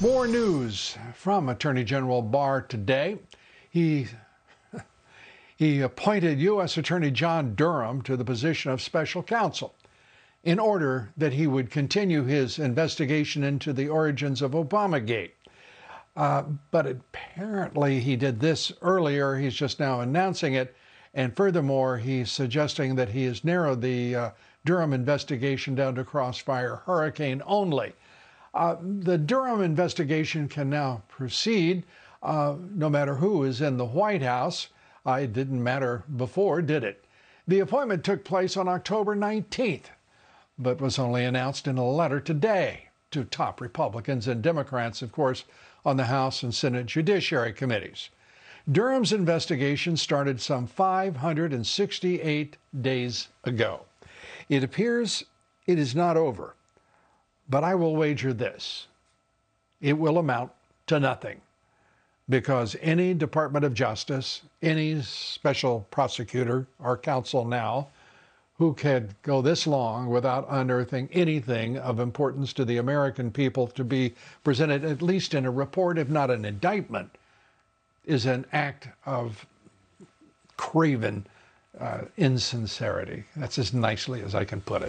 More news from Attorney General Barr today. He he appointed U.S. Attorney John Durham to the position of special counsel in order that he would continue his investigation into the origins of Obamagate. Uh, but apparently he did this earlier. He's just now announcing it. And furthermore, he's suggesting that he has narrowed the uh, Durham investigation down to Crossfire Hurricane only. Uh, the Durham investigation can now proceed uh, no matter who is in the White House. Uh, it didn't matter before, did it? The appointment took place on October 19th, but was only announced in a letter today to top Republicans and Democrats, of course, on the House and Senate Judiciary Committees. Durham's investigation started some 568 days ago. It appears it is not over. But I will wager this it will amount to nothing because any Department of Justice, any special prosecutor or counsel now who could go this long without unearthing anything of importance to the American people to be presented at least in a report, if not an indictment, is an act of craven uh, insincerity. That's as nicely as I can put it.